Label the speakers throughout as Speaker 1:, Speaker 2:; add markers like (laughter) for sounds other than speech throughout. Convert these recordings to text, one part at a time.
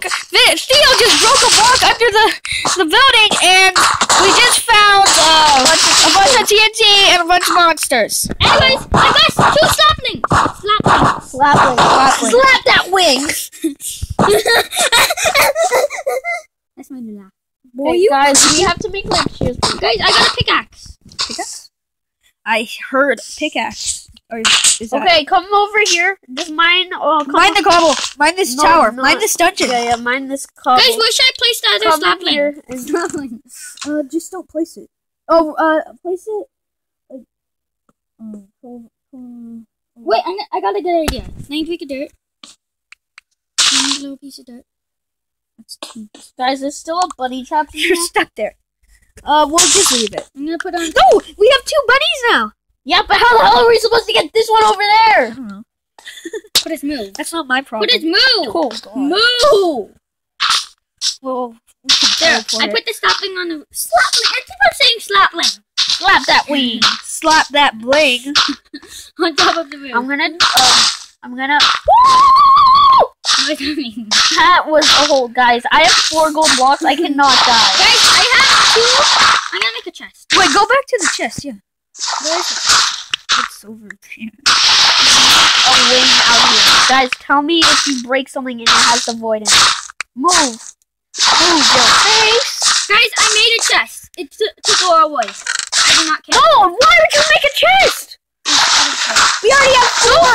Speaker 1: broke. Theo just broke a block under the the building, and we just found uh, a bunch of TNT and a bunch of monsters.
Speaker 2: Anyways, I got two saplings. Saplings.
Speaker 3: Slapling.
Speaker 1: Slapling.
Speaker 3: Slap that wing. (laughs)
Speaker 2: That's my new laugh.
Speaker 3: Boy,
Speaker 1: Hey,
Speaker 3: you
Speaker 1: guys, we have to make like shears.
Speaker 2: Guys, I got a pickaxe.
Speaker 1: Pickaxe? I heard pickaxe. Or is that
Speaker 3: Okay, come over here. Just mine. Oh, come
Speaker 1: Mind the cobble. Mine this
Speaker 3: No,
Speaker 1: tower.
Speaker 3: no.
Speaker 1: Mind this dungeon.
Speaker 3: Yeah, yeah, mine this cobble.
Speaker 2: Guys, where should I place the other
Speaker 3: come in
Speaker 2: sapling?
Speaker 3: here and (laughs)
Speaker 1: Uh, just don't place it. Oh, uh, place it. Like, um, hold- um,
Speaker 2: Wait, I'm, I got a good idea. Now you pick a dirt. One little piece of dirt.
Speaker 1: that's two.
Speaker 3: guys, there's still a bunny trap
Speaker 1: You're
Speaker 3: here.
Speaker 1: stuck there. Uh, we'll just leave it.
Speaker 2: I'm gonna put on.
Speaker 1: No, we have two bunnies now.
Speaker 3: Yeah, but how the hell are we supposed to get this one over there?
Speaker 1: I
Speaker 3: there?
Speaker 1: don't know. (laughs)
Speaker 2: Put his move.
Speaker 1: That's not my problem.
Speaker 2: Put his move.
Speaker 1: Cool.
Speaker 2: Move.
Speaker 1: Well, we
Speaker 2: There. I put the sapling on the slapling. I keep on saying slapling.
Speaker 3: Slap that wing. (laughs)
Speaker 1: slap that bling. (laughs)
Speaker 2: On top of the roof.
Speaker 3: I'm gonna. Um, I'm gonna.
Speaker 2: What does that?
Speaker 3: That was a hole, guys. I have four gold blocks. I cannot die.
Speaker 2: Guys, I have two. I'm gonna make a chest.
Speaker 1: Wait, go back to the chest. Yeah,
Speaker 2: Where is
Speaker 1: it's over here.
Speaker 3: A wing oh, out here, guys. Tell me if you break something and it has the void in it. Move. Move your face.
Speaker 2: Guys, I made a chest. It took a while. I do not care.
Speaker 3: No, why would you make a chest? We already have four.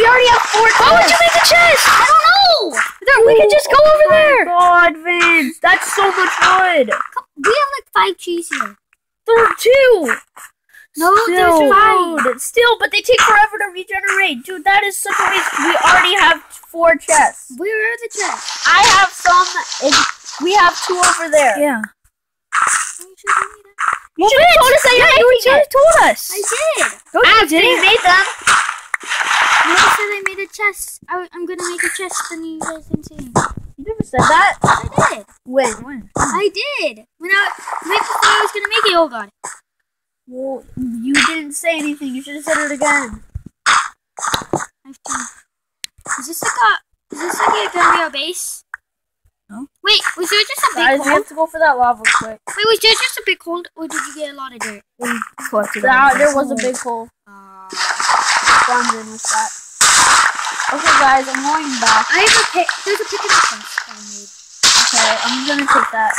Speaker 3: We already have four. Why would you make a chest?
Speaker 2: I don't know.
Speaker 3: There, we can just go oh over there. God, Vince, that's so much wood.
Speaker 2: We have like five trees here.
Speaker 3: There are two.
Speaker 2: No,
Speaker 3: Still,
Speaker 2: there's five.
Speaker 3: Still, but they take forever to regenerate. Dude, that is such a waste. We already have four chests.
Speaker 2: Where are the chests?
Speaker 3: I have some. We have two over there.
Speaker 1: Yeah.
Speaker 2: You sure you need them?
Speaker 3: You should have told us that you're making
Speaker 1: You told us.
Speaker 2: I did.
Speaker 1: No, you didn't.
Speaker 3: made them.
Speaker 2: I said I made a chest. I, I'm gonna make a chest, and you guys can see.
Speaker 3: You never said that.
Speaker 2: I did.
Speaker 3: When?
Speaker 1: When?
Speaker 2: I did. When I right before I was gonna make it. Oh god.
Speaker 3: Well, you didn't say anything. You should have said it again.
Speaker 2: I have to. Is this like a? Is this like gonna be our base?
Speaker 1: No.
Speaker 2: Wait, was there just a big
Speaker 3: Guys, we
Speaker 2: hole?
Speaker 3: have to go for that lava quick.
Speaker 2: Wait, was there just a big hole, or did you get a lot of dirt?
Speaker 1: We collected
Speaker 3: That, there was a big hole.
Speaker 2: Uh,
Speaker 3: Bronze in with that. Okay, guys, I'm going back.
Speaker 2: I have a pick. There's a pick in the chest I made.
Speaker 3: Okay, I'm gonna take that.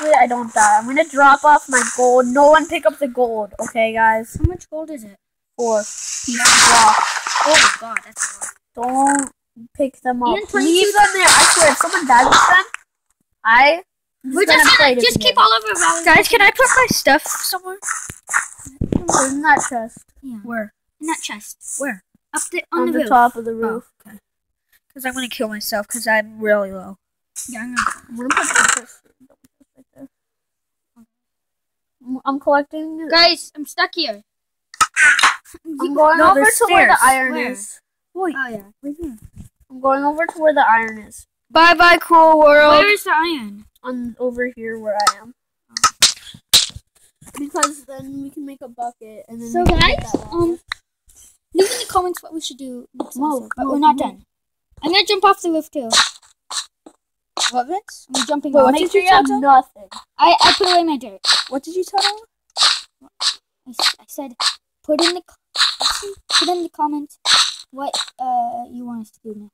Speaker 3: Hopefully, I don't die. I'm gonna drop off my gold. No one pick up the gold, okay, guys?
Speaker 2: How much gold is it?
Speaker 3: Four pieces of rock.
Speaker 2: Oh god, that's a lot.
Speaker 3: Don't pick them up. Leave them there. I swear, if someone dies with them, I.
Speaker 2: We're just gonna just keep all over Valley.
Speaker 1: Guys, can I put my stuff somewhere?
Speaker 3: in that chest
Speaker 2: Yeah.
Speaker 1: Where?
Speaker 2: In that chest.
Speaker 1: Where?
Speaker 2: Up the on,
Speaker 3: on,
Speaker 2: the,
Speaker 3: the,
Speaker 2: roof.
Speaker 3: top of the oh, roof.
Speaker 1: okay. Because I'm gonna kill myself because I'm really low.
Speaker 2: Yeah, I'm gonna-
Speaker 3: I'm gonna put the chest right there. I'm- I'm collecting.
Speaker 2: Guys, I'm stuck here.
Speaker 3: I'm going over to where the iron
Speaker 2: Where?
Speaker 3: is.
Speaker 1: Wait.
Speaker 2: Oh yeah.
Speaker 1: Right here.
Speaker 3: I'm going over to where the iron is.
Speaker 1: Bye bye, cool world.
Speaker 2: Where is the iron?
Speaker 3: On over here where I am. Because then we can make a bucket and then.
Speaker 2: So
Speaker 3: we can get
Speaker 2: guys,
Speaker 3: that lava.
Speaker 2: um, leave in the comments what we should do next
Speaker 3: Move,
Speaker 2: episode. But
Speaker 3: move,
Speaker 2: we're not
Speaker 3: move.
Speaker 2: done. I'm gonna jump off the roof too.
Speaker 1: What, Vince?
Speaker 2: I'm jumping
Speaker 3: Wait, what did
Speaker 1: sure
Speaker 3: you have nothing.
Speaker 2: I I put away my dirt.
Speaker 1: What did you tell them?
Speaker 2: I said put in the put in the comments what uh you want us to do now.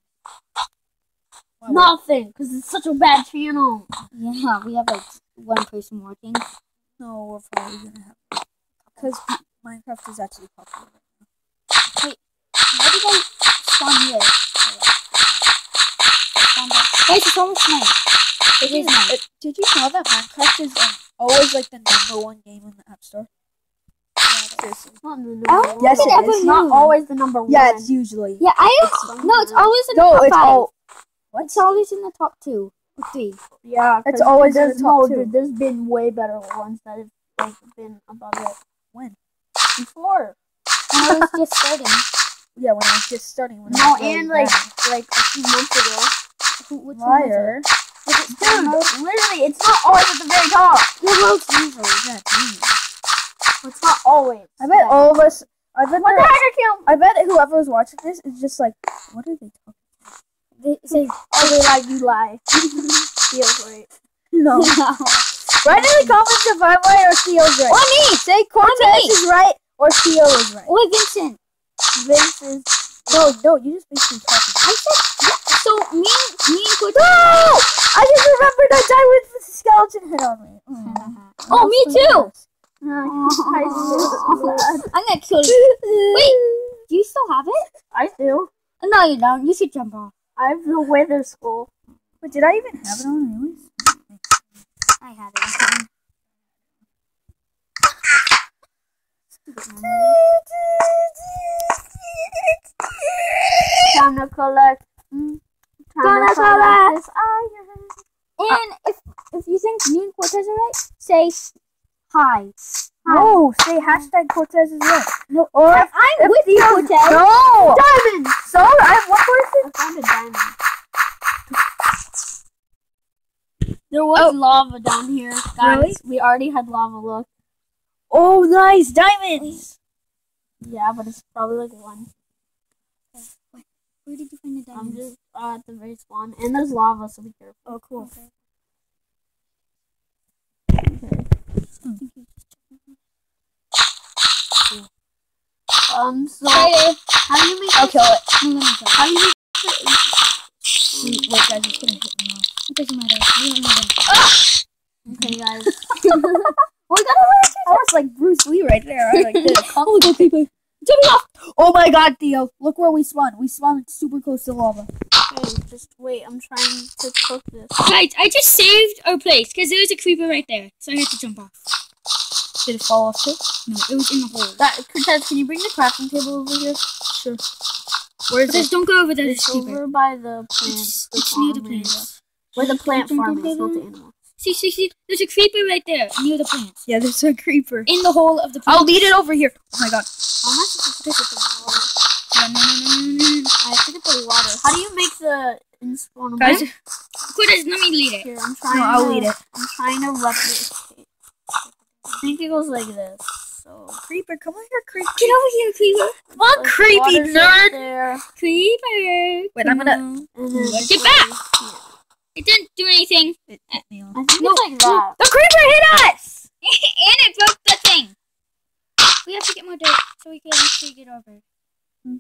Speaker 3: Nothing, because it's such a bad channel.
Speaker 2: Yeah, we have like one person working.
Speaker 1: No, we're probably gonna have because Minecraft is actually popular.
Speaker 2: Wait, Why did I spawn here? Guys, it's almost night. It is night.
Speaker 1: Uh, did you know that Minecraft is um, always like the number one game in the App Store? Seriously.
Speaker 3: It's not the number.
Speaker 1: Yes, it
Speaker 2: it
Speaker 1: is.
Speaker 3: It's not always the number one.
Speaker 1: Yeah, it's usually.
Speaker 2: Yeah, I
Speaker 3: It's
Speaker 2: no, it's always in the
Speaker 1: No,
Speaker 2: top
Speaker 1: it's
Speaker 2: five.
Speaker 1: all. What?
Speaker 2: It's always in the top two three.
Speaker 3: Yeah,
Speaker 1: It's always in the top
Speaker 3: no,
Speaker 1: two.
Speaker 3: dude, there's been way better ones that have like been above it.
Speaker 1: When?
Speaker 3: Before.
Speaker 2: And I was just starting.
Speaker 1: Yeah, when I was just starting. When I
Speaker 3: No,
Speaker 1: was
Speaker 3: and like
Speaker 1: bad.
Speaker 3: like a few months ago.
Speaker 2: Who, which one
Speaker 1: liar.
Speaker 2: it? Was it
Speaker 3: Dude,
Speaker 2: mode?
Speaker 3: literally, it's not always at the very top.
Speaker 2: Yeah, well, it's usually.
Speaker 1: Yeah, geez.
Speaker 3: It's not always.
Speaker 1: I bet all of us. I bet.
Speaker 3: What the are you?
Speaker 1: I bet whoever was watching this is just like, what are they talking?
Speaker 2: About? They say,
Speaker 3: Oh, they lie, you lie. (laughs) Feels right. (laughs)
Speaker 1: No. Write in the comments if I'm right or Theo's right.
Speaker 2: Or me.
Speaker 1: Say Cortez is right or Theo is right.
Speaker 2: Or Vincent.
Speaker 1: Vince is. No, no, you just basically talking.
Speaker 2: I said. So me, me and Cortez.
Speaker 1: No! I just remembered I died with the skeleton head on me. Mm. (laughs)
Speaker 2: Oh, me too. (laughs) I'm gonna kill you. Wait, do you still have it?
Speaker 3: I do.
Speaker 2: No, you don't. You should jump off.
Speaker 3: I have the wither skull.
Speaker 1: But did I even have it on anyways?
Speaker 2: I had it. (laughs)
Speaker 3: Time to collect. mm, Time
Speaker 2: Gonna
Speaker 3: to collect
Speaker 2: collect.
Speaker 3: this.
Speaker 2: And uh, if if you think me and Cortez are right, say hi.
Speaker 1: No, say hashtag Cortez is right.
Speaker 2: No,
Speaker 1: Or
Speaker 2: I'm
Speaker 1: if
Speaker 2: with you, Cortez.
Speaker 1: No!
Speaker 3: Diamond!
Speaker 1: So I have one person.
Speaker 3: I found a diamond. There was oh. lava down here, guys.
Speaker 1: Really?
Speaker 3: We already had lava. Look.
Speaker 1: Oh, nice diamonds.
Speaker 3: Yeah, but it's probably like one.
Speaker 2: Where did you find the
Speaker 3: I'm
Speaker 2: diamonds?
Speaker 3: Uh, at the very spawn, and there's lava, so be careful.
Speaker 1: Oh, cool.
Speaker 3: Um, so how do you make?
Speaker 1: I'll kill it.
Speaker 2: no, let me tell
Speaker 3: How do you make?
Speaker 1: Wait, guys, it's gonna hit me off.
Speaker 2: It doesn't matter. We don't know that.
Speaker 3: Okay, guys. (laughs)
Speaker 1: Oh, I got it. I was like Bruce Lee right there. I was like this.
Speaker 2: Oh my god, people.
Speaker 1: Oh my god, Theo. Look where we spawned. We spawned super close to lava.
Speaker 3: Okay, just wait. I'm trying to cook this.
Speaker 2: Guys, I just saved our place because there was a creeper right there, so I had to jump off.
Speaker 1: Did it fall off too?
Speaker 2: No, it was in the hole.
Speaker 3: That Cortez, can you bring the crafting table over here?
Speaker 1: Sure. Where is
Speaker 2: Just
Speaker 1: it?
Speaker 2: don't go over there,
Speaker 3: It's
Speaker 2: creeper.
Speaker 3: over by the plants.
Speaker 2: It's,
Speaker 3: the
Speaker 2: it's near the
Speaker 3: farm
Speaker 2: plants.
Speaker 3: Where the plant
Speaker 2: Dun, dun,
Speaker 3: farm is, not the
Speaker 2: dun.
Speaker 3: animal.
Speaker 2: See, see, see. There's a creeper right there near the plants.
Speaker 1: Yeah, there's a creeper.
Speaker 2: In the hole of the plants.
Speaker 1: I'll lead it over here. Oh my god.
Speaker 3: How I have to get water. How do you make the inspawnable?
Speaker 1: Guys,
Speaker 2: let me lead it.
Speaker 3: Here, I'm trying
Speaker 1: no, I'll
Speaker 3: to,
Speaker 1: lead it.
Speaker 3: I'm trying to replicate. I think it goes like this. So
Speaker 1: Creeper, come over here, creeper.
Speaker 2: Get over here, creeper.
Speaker 1: On,
Speaker 3: like,
Speaker 1: creepy nerd.
Speaker 3: There,
Speaker 2: Creeper.
Speaker 1: Wait, I'm gonna-
Speaker 2: on.
Speaker 3: and then
Speaker 1: Get
Speaker 2: back!
Speaker 3: here.
Speaker 2: It didn't do anything.
Speaker 1: It uh, hit me.
Speaker 3: I think
Speaker 2: No,
Speaker 3: it's like that.
Speaker 1: The creeper hit us! (laughs)
Speaker 2: and it broke the thing. We have to get more dirt so we can actually get over.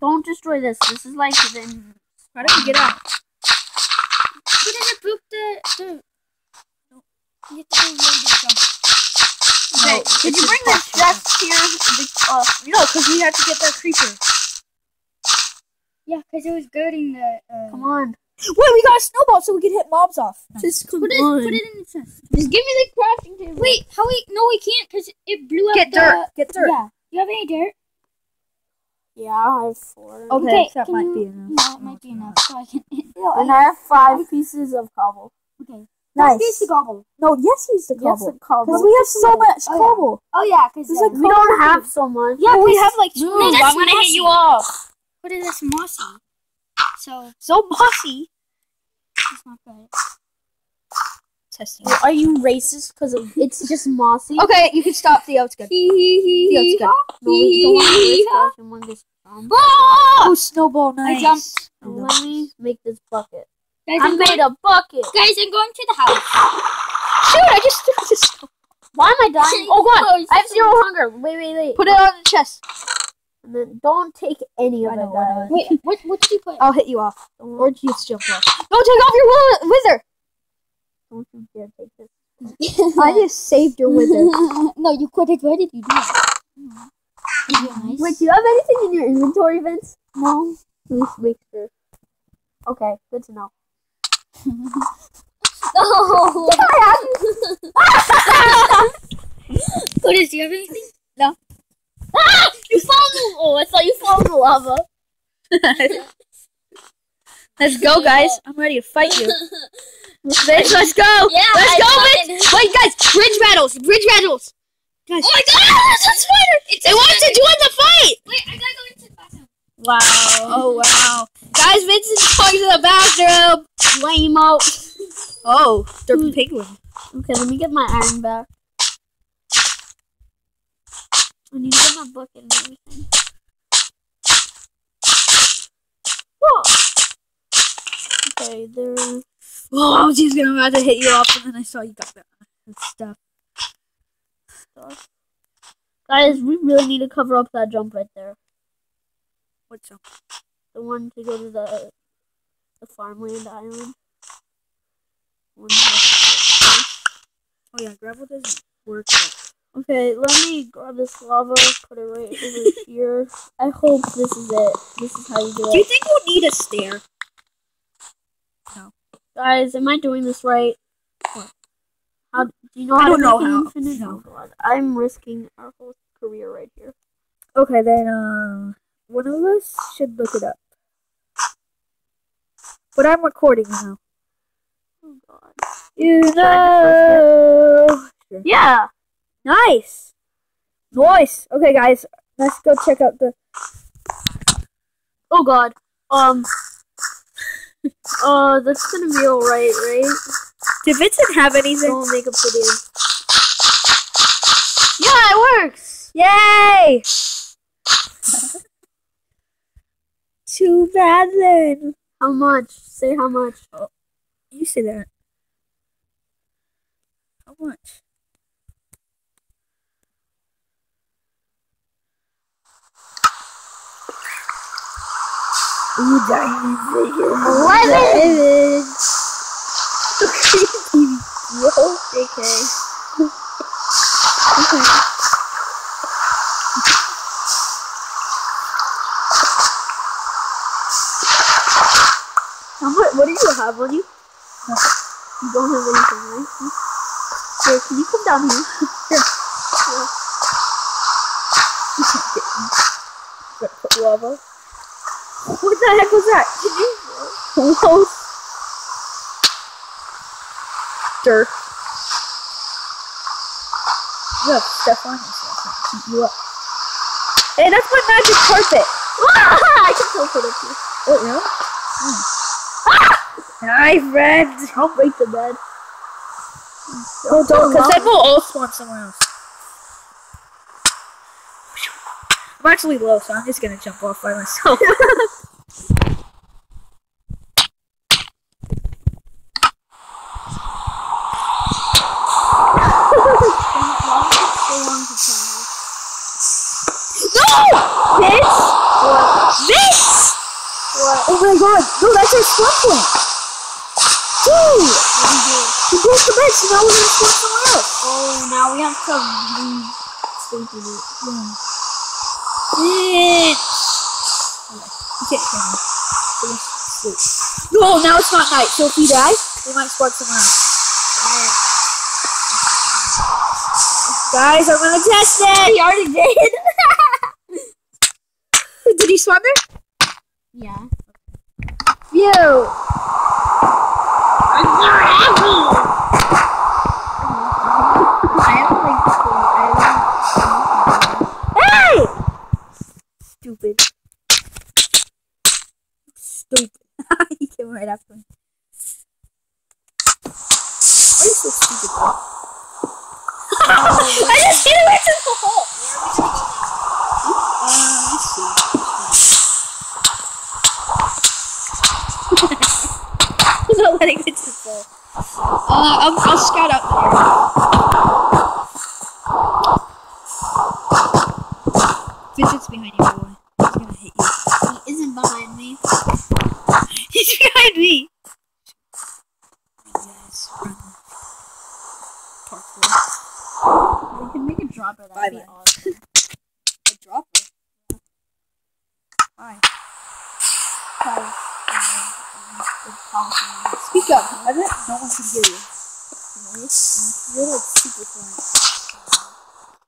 Speaker 3: Don't destroy this. This is like the.
Speaker 1: How do we get out?
Speaker 2: Who doesn't broke the the? You have to go really big jump.
Speaker 3: Okay,
Speaker 1: No,
Speaker 3: did you bring the chest here? The, uh,
Speaker 1: No, because we have to get that creeper.
Speaker 2: Yeah, because it was guarding the. Uh,
Speaker 3: come on.
Speaker 1: Wait, we got a snowball so we can hit mobs off. Just come
Speaker 2: Put it,
Speaker 1: on.
Speaker 2: put it in the chest.
Speaker 3: Just give me the crafting table.
Speaker 2: Wait, how we? No, we can't because it blew up
Speaker 1: Get
Speaker 2: the.
Speaker 1: dirt. Get dirt.
Speaker 2: Yeah. You have any dirt?
Speaker 3: Yeah, I have four.
Speaker 1: Okay,
Speaker 2: Okay,
Speaker 1: that might
Speaker 2: you-
Speaker 1: be enough.
Speaker 2: No, it might be enough. So I can. (laughs) (laughs)
Speaker 3: And I have five pieces of cobble.
Speaker 2: Okay.
Speaker 1: Nice.
Speaker 2: Use the gobble.
Speaker 1: No, yes, use the
Speaker 3: Yes,
Speaker 1: cobble.
Speaker 3: a cobble.
Speaker 1: Because we have so much
Speaker 2: Oh, yeah.
Speaker 1: cobble.
Speaker 2: Oh yeah, because
Speaker 1: There's like
Speaker 3: We don't have so much.
Speaker 1: Yeah, we have like
Speaker 2: No,
Speaker 1: two.
Speaker 2: that's
Speaker 1: I'm gonna hit you
Speaker 2: mossy.
Speaker 1: off.
Speaker 2: What is this mossy? So
Speaker 1: So mossy.
Speaker 2: it's not good.
Speaker 1: Testing.
Speaker 3: Are you racist? Because it's just mossy.
Speaker 1: Okay, you can stop Theo. It's good. Theo, it's good.
Speaker 3: No, we don't want to waste caution when this comes.
Speaker 1: Oh, snowball, nice.
Speaker 2: jumped.
Speaker 3: Let me make this bucket.
Speaker 2: Guys,
Speaker 3: I
Speaker 2: I'm
Speaker 3: made
Speaker 2: going,
Speaker 3: a bucket.
Speaker 2: guys, I'm going to the house.
Speaker 1: Shoot, I just threw this.
Speaker 3: Why am I dying? (laughs) Oh god, oh, I have zero hunger. Wait, wait, wait.
Speaker 1: Put it on the chest.
Speaker 3: And then don't take any of it,
Speaker 1: know, I know.
Speaker 3: guys.
Speaker 2: Wait, what? What did you put?
Speaker 1: I'll hit you off.
Speaker 3: Don't,
Speaker 1: Or just jump off. Don't take off your wi- wither.
Speaker 3: Don't you dare take this.
Speaker 1: I just saved your wither. (laughs)
Speaker 2: no, you quit it. Why did you do that? Nice.
Speaker 3: Wait, do you have anything in your inventory, Vince?
Speaker 2: no.
Speaker 3: Please make sure. Okay, good to know. (laughs)
Speaker 2: No. Curtis, (laughs) do you have anything? No.
Speaker 3: Ah! You fell in the Oh, I thought you fell in the lava.
Speaker 1: Let's go, guys. (laughs) I'm ready to fight you. (laughs) Bitch, let's go.
Speaker 2: Yeah,
Speaker 1: let's go, bitch. Wait, guys, bridge battles. Bridge battles. Guys.
Speaker 2: Oh my god, (laughs) it's a spider! It's
Speaker 1: They want to join the fight.
Speaker 2: Wait, I gotta go into the bathroom.
Speaker 3: Wow.
Speaker 1: Oh wow, guys, Vincent's going to the bathroom.
Speaker 3: Lame out.
Speaker 1: Oh, Derpy hmm. Penguin.
Speaker 3: Okay, let me get my iron back. I need to get my bucket and everything. Whoa. Okay, there.
Speaker 1: Oh, I was just gonna about to hit you up, and then I saw you got that stuff.
Speaker 3: stuff. Guys, we really need to cover up that jump right there.
Speaker 1: What's up?
Speaker 3: The one to go to the the farmland island.
Speaker 1: Oh yeah, gravel doesn't work. But
Speaker 3: Okay, let me grab this lava, put it right over here. I hope this is it. This is how you do it.
Speaker 1: do you think we'll need a stair?
Speaker 3: Guys, am I doing this right? How do you know
Speaker 1: I don't
Speaker 3: to
Speaker 1: know how.
Speaker 3: Infinite?
Speaker 1: No.
Speaker 3: Oh, God. I'm risking our whole career right here.
Speaker 1: Okay, then uh, one of us should look it up. But I'm recording now.
Speaker 3: Oh God.
Speaker 1: You know.
Speaker 3: Yeah.
Speaker 1: Nice. Nice. Okay, guys, let's go check out the.
Speaker 3: Oh God. Um. Uh, that's gonna be alright, right?
Speaker 1: Did Vincent have anything?
Speaker 3: Don't make a video. Yeah, it works.
Speaker 1: Yay! (laughs) Too bad then.
Speaker 3: How much? Say how much.
Speaker 1: You say that. How much? Ooh, diamonds.
Speaker 3: Eleven. Okay. How much? What do you have on you? You don't have anything, right? Here, can you come down here? (laughs)
Speaker 1: Gotta put (laughs) lava. What the heck was that? Did you? Whoa. Dirt. You have stuff on yourself. Keep you up. Hey, that's my magic carpet.
Speaker 3: I can put it here.
Speaker 1: Oh, really? Hi, friend.
Speaker 3: I'll break the bed.
Speaker 1: Oh, don't, because then we'll all spawn somewhere else. I'm actually low, so I'm just gonna jump off by myself. (laughs) no! This? This? Oh my god! No, that's spawn point! Dude! We broke the bed, so now we're gonna somewhere else.
Speaker 3: Oh, now we have to
Speaker 1: No, oh, now it's not night, so if we die, we might spawn somewhere else. Guys, I'm gonna test it!
Speaker 3: He already did. (laughs)
Speaker 1: Did he spawn there?
Speaker 3: yeah.
Speaker 1: Phew! Hey! Stupid. Stupid. he came right after me. Why are you so stupid, bro? I just hit him into the hole! Uh, let's see. I'm not letting it to fall. Uh, I'll, I'll scout out the area. Vincent's behind you, way. He's gonna hit you.
Speaker 3: He isn't behind me. (laughs)
Speaker 1: He's behind me. Yes, run. Parkour.
Speaker 3: We can make a dropper.
Speaker 1: Bye
Speaker 3: That'd be
Speaker 1: bye.
Speaker 3: awesome.
Speaker 1: A dropper. Why?
Speaker 3: Because, um.
Speaker 1: Speak up. I no one can hear you. You're like super quiet.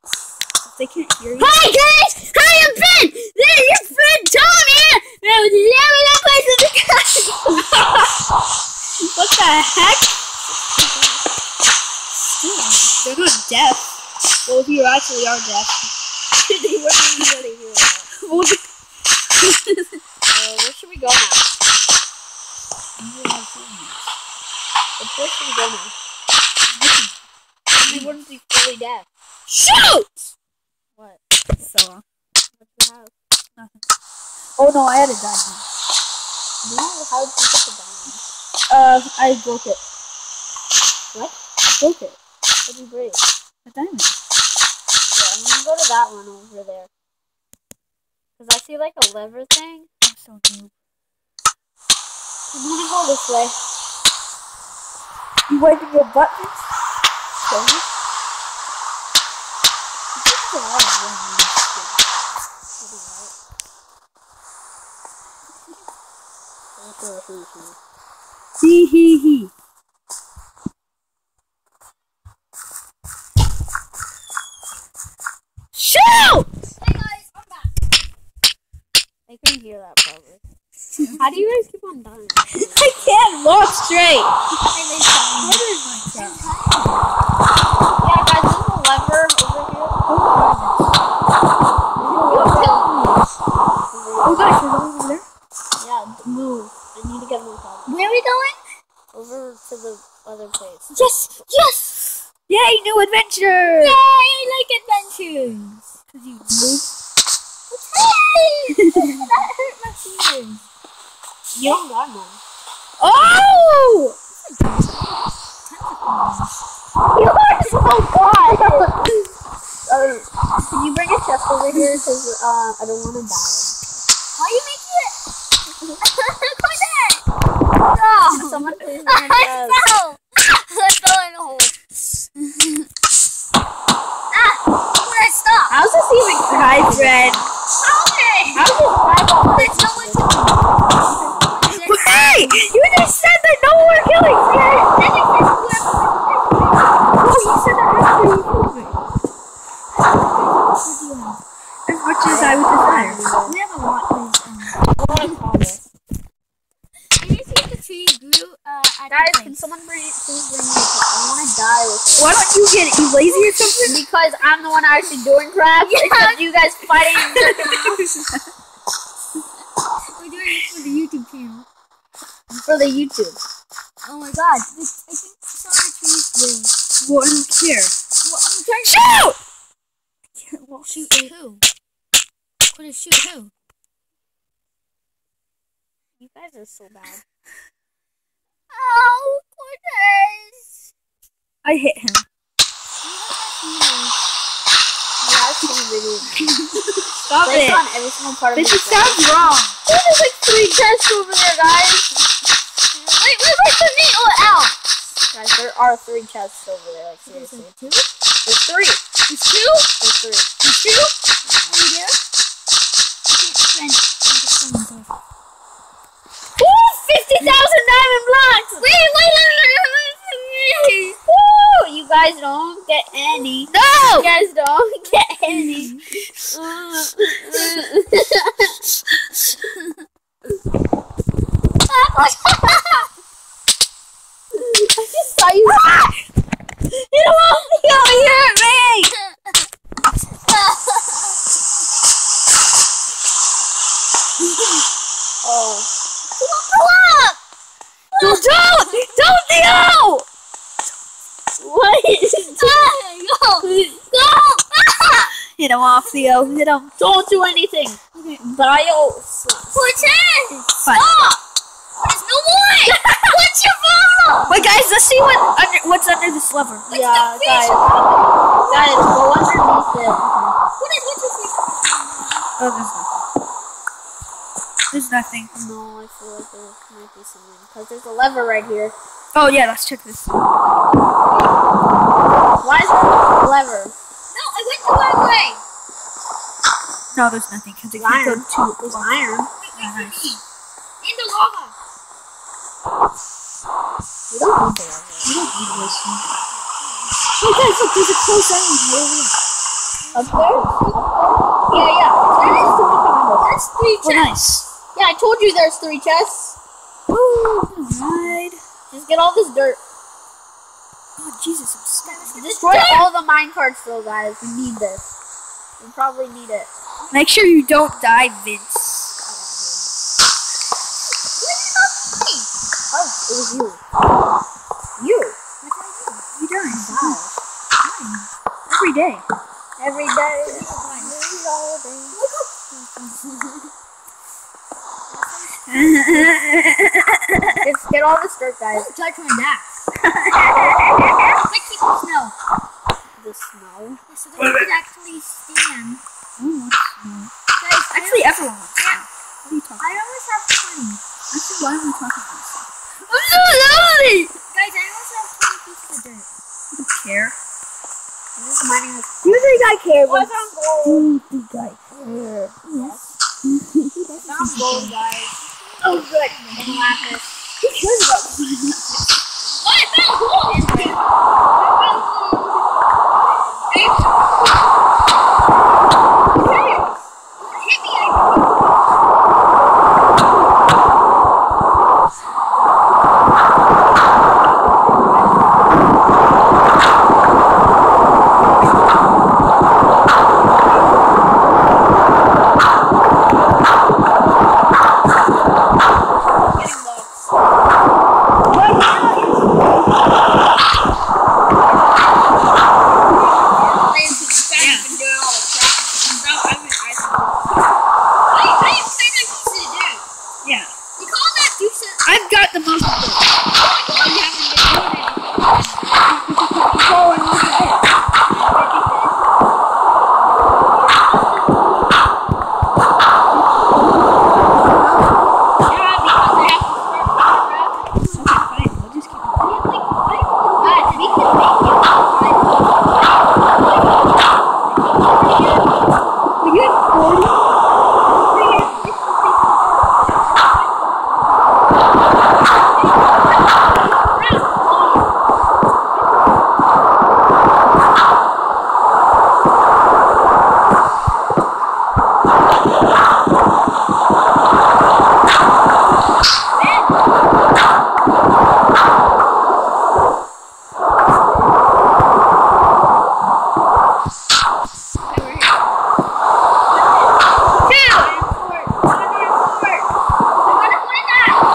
Speaker 1: If they can't hear you.
Speaker 3: Hi guys! Hi, I'm Ben! This is your friend Tom here! That was never that place the (laughs)
Speaker 1: What the heck? They're not deaf. Well, if you actually are deaf. (laughs)
Speaker 3: They wouldn't be able to hear that. (laughs) Uh, where should we go now? Of course we go now. We wouldn't be fully deaf.
Speaker 1: Shoot!
Speaker 3: What?
Speaker 1: Off.
Speaker 3: What do you have?
Speaker 1: Nothing. Oh no, I had a diamond.
Speaker 3: No, how did you get the diamond?
Speaker 1: Uh, I broke it.
Speaker 3: What?
Speaker 1: I broke it.
Speaker 3: What did you break?
Speaker 1: A diamond.
Speaker 3: Yeah, I'm gonna go to that one over there. Cause I see like a lever thing.
Speaker 1: I'm so noob.
Speaker 3: I'm gonna go this way.
Speaker 1: You wiping your buttons?
Speaker 3: Okay. There's a lot of room in this thing. Maybe right. That's what I think it is.
Speaker 1: Hee hee hee. Shoot!
Speaker 2: Hey guys, I'm back.
Speaker 3: They couldn't hear that probably. How do you guys keep on dying? (laughs)
Speaker 1: I can't walk straight.
Speaker 2: Hey, listen.
Speaker 1: What is my cat?
Speaker 3: Yeah, guys, there's a lever over here.
Speaker 1: Oh gosh, there's one over there.
Speaker 3: Yeah, move. I need to get more power.
Speaker 2: Where are we going?
Speaker 3: Over to the other place.
Speaker 2: Yes, yes.
Speaker 1: Yay, new adventure!
Speaker 2: Yay, I like adventures.
Speaker 1: Cause you noob.
Speaker 2: Hey, that hurt my fingers.
Speaker 3: You don't got none.
Speaker 1: Oh!
Speaker 3: oh god! uh, can you bring a chest over here? Because uh, I don't want to die.
Speaker 2: Why are you making it? Come there. No.
Speaker 3: Someone please (laughs)
Speaker 2: I fell. I fell in a hole. ah, where I stop?
Speaker 3: How's this even
Speaker 1: Hi, friend.
Speaker 2: Okay.
Speaker 3: How's this five
Speaker 2: There's no one to me.
Speaker 1: Hey! You just said that no more killing!
Speaker 2: Then it says whoever.
Speaker 1: Oh, you said that after you killed me. As much as I would desire.
Speaker 2: We have a lot of um, Can you see the tree grew uh, at
Speaker 3: Guys,
Speaker 2: the
Speaker 3: can
Speaker 2: place?
Speaker 3: Someone bring please bring me a? I want to die with it.
Speaker 1: Why don't you get it? You lazy or something?
Speaker 3: Because I'm the one actually doing crap. Except you guys fighting. (laughs)
Speaker 2: We're doing this for the YouTube channel.
Speaker 3: for the YouTube.
Speaker 2: Oh my god, this, I think some of the trees
Speaker 1: well, I don't care.
Speaker 2: Well, I'm trying to
Speaker 1: Shoot!
Speaker 2: well, shoot who? Gonna shoot who?
Speaker 3: You guys are so bad. (laughs)
Speaker 2: Oh, Cortez!
Speaker 1: I hit him.
Speaker 3: You guys see videos.
Speaker 1: Stop it.
Speaker 3: on every single part
Speaker 1: This just sounds wrong.
Speaker 3: There's like three chests over there, guys.
Speaker 2: Wait, wait, wait for me! Oh, ow!
Speaker 3: Guys, there are three chests over there. Like seriously,
Speaker 2: Two?
Speaker 3: there's three.
Speaker 2: There's two?
Speaker 3: There's three.
Speaker 2: There's two? Are you there? Can't find-
Speaker 3: Woo! Fifty thousand diamond blocks.
Speaker 2: Wait, wait, wait, wait, wait for me!
Speaker 3: Woo! You guys don't get any.
Speaker 1: No!
Speaker 3: You guys don't (laughs) get any. I just saw you.
Speaker 1: You don't want me out here, me!
Speaker 3: Oh.
Speaker 1: Don't! Don't! Don't, Theo!
Speaker 3: What is
Speaker 2: Go! (laughs) Go!
Speaker 1: Hit him off, Theo. Hit him.
Speaker 3: Don't do anything. Bio.
Speaker 2: Cortez!
Speaker 1: Fine.
Speaker 2: Stop! There's no more! (laughs) What's your problem?
Speaker 1: Wait, guys, let's see what under, what's under this lever.
Speaker 3: Yeah,
Speaker 2: the
Speaker 3: guys. Guys, go underneath it.
Speaker 2: What is, what's your fish?
Speaker 1: Oh, there's. There's nothing.
Speaker 3: No, I feel like there might be something. Because there's a lever right here.
Speaker 1: Oh, yeah, let's check this.
Speaker 3: Why is there a lever?
Speaker 2: No, I went the wrong way!
Speaker 1: No, there's nothing because it
Speaker 3: There's
Speaker 1: can't go
Speaker 3: iron.
Speaker 1: too.
Speaker 3: There's iron.
Speaker 2: Wait, wait me! In the lava!
Speaker 3: We don't need the lever.
Speaker 1: Oh, guys, look, there's a close end.
Speaker 3: Up there? Yeah, yeah. There's two behind us.
Speaker 2: That's three
Speaker 1: Oh,
Speaker 2: chests.
Speaker 1: nice.
Speaker 3: Yeah, I told you there's three chests.
Speaker 1: Ooh, alright.
Speaker 3: Just get all this dirt.
Speaker 1: Oh, Jesus, I'm scared.
Speaker 3: Destroy all the mine minecarts though, guys. We need this. We probably need it.
Speaker 1: Make sure you don't die, Vince.
Speaker 3: Oh, it was you. You. What did I do?
Speaker 1: You die. Every day.
Speaker 3: Every day. Every day. (laughs) Let's get all this dirt, guys.
Speaker 2: Don't touch my back. (laughs) Like keep the snow.
Speaker 3: The snow.
Speaker 2: Yeah, so that could actually stand. Guys,
Speaker 1: Actually,
Speaker 2: I,
Speaker 1: everyone wants to. What are you talking
Speaker 2: I always have 20.
Speaker 1: Actually, why am I talking about this?
Speaker 2: I'm so lonely! Guys, I always have 20 pieces of dirt.
Speaker 1: I don't care.
Speaker 3: This is mining.
Speaker 1: You think I care?
Speaker 3: What's on gold?
Speaker 1: You think I care? Yes. (laughs)
Speaker 3: Found gold, guys.
Speaker 1: Oh, good.
Speaker 3: Lapis.
Speaker 1: Who cares about
Speaker 2: Oh, I found gold!
Speaker 3: And I found
Speaker 2: Hit me, I
Speaker 3: getting lost. I've been doing all the crafting and stuff. I've been icing.
Speaker 2: I, I have 30 pieces of dirt.
Speaker 1: Yeah.
Speaker 2: You call that decent?
Speaker 1: I've got the most of it.
Speaker 3: Well, you haven't been doing anything. Yeah, because I have to start Minecraft.
Speaker 1: Okay, fine. We'll just keep going.
Speaker 3: Guys, we can make it.
Speaker 1: We get 40.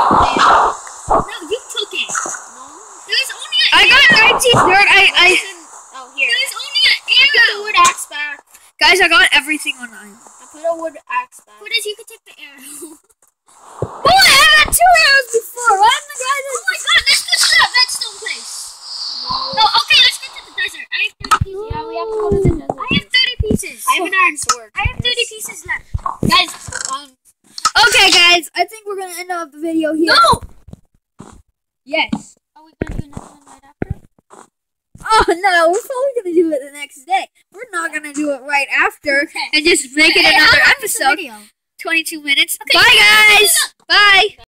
Speaker 2: No, you took it. There's only a
Speaker 1: I got 19 dirt. I, I,
Speaker 3: Oh, here.
Speaker 2: There's only an
Speaker 3: I put the wood axe back.
Speaker 1: guys, I got everything on island.
Speaker 3: I put a wood axe back.
Speaker 2: What is you could take the arrow? (laughs)
Speaker 1: Oh, I had two arrows just make it another episode. 22 minutes.
Speaker 2: Okay.
Speaker 1: Bye, guys. Bye.